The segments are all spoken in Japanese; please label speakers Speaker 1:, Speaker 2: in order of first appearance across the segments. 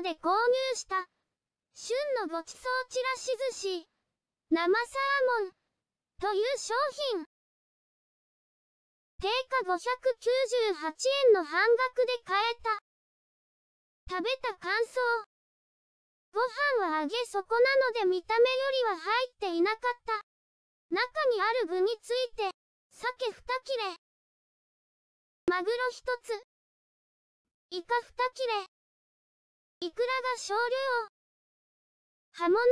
Speaker 1: ーで購入した、旬のごちそうちらし寿司、生サーモン、という商品。定価598円の半額で買えた。食べた感想。ご飯は揚げ底なので見た目よりは入っていなかった。中にある具について、鮭2切れ、マグロ1つ、イカ2切れ、イクラが少量。葉物は、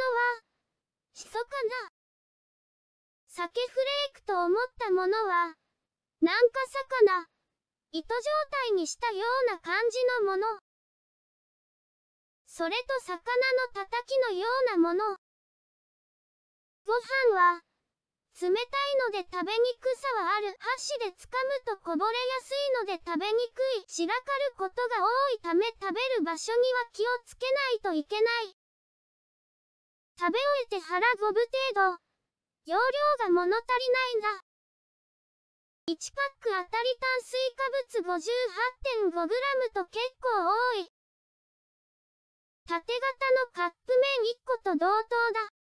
Speaker 1: しそかな。鮭フレークと思ったものは、なんか魚、糸状態にしたような感じのもの。それと魚のたたきのようなもの。ご飯は、冷たいので食べにくさはある。箸で掴むとこぼれやすいので食べにくい。散らかることが多いため食べる場所には気をつけないといけない。食べ終えて腹5分程度。容量が物足りないんだ。1パック当たり炭水化物 58.5g と結構多い。縦型のカップ麺1個と同等だ。